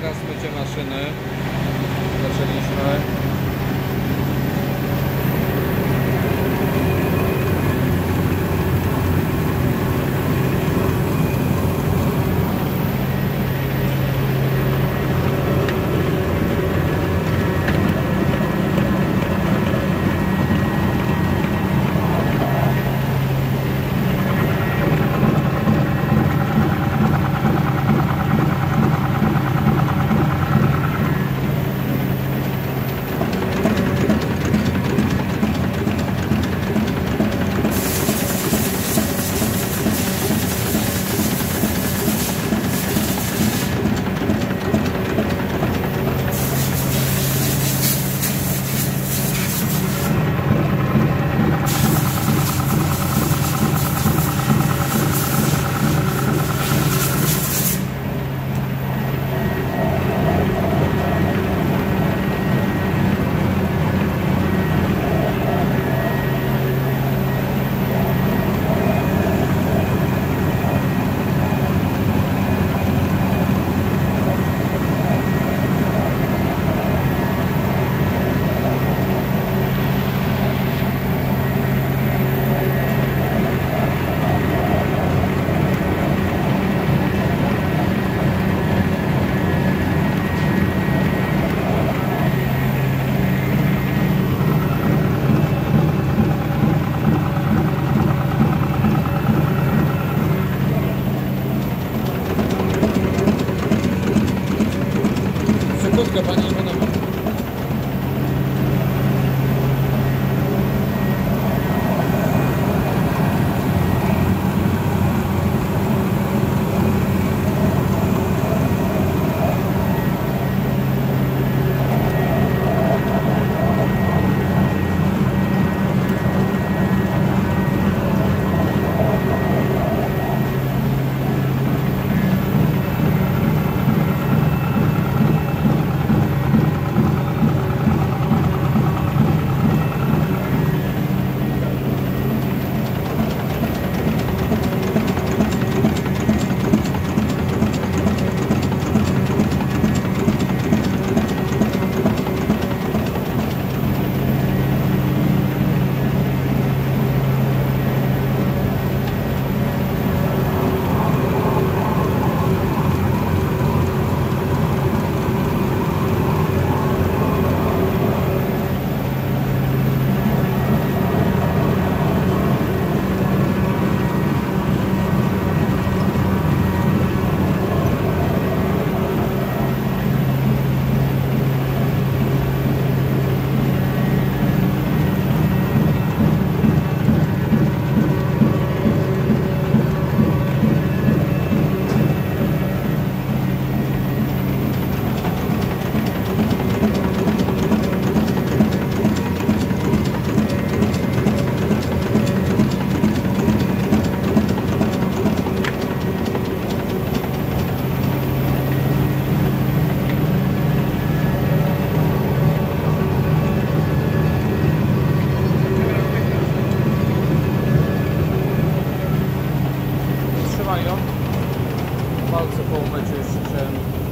Teraz mycie maszyny. Zaczęliśmy. Kampagne walce po